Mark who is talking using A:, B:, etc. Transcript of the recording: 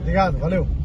A: Obrigado, valeu.